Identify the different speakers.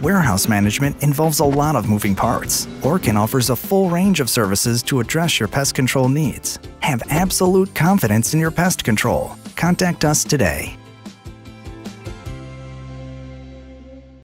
Speaker 1: Warehouse management involves a lot of moving parts. Orkin offers a full range of services to address your pest control needs. Have absolute confidence in your pest control. Contact us today.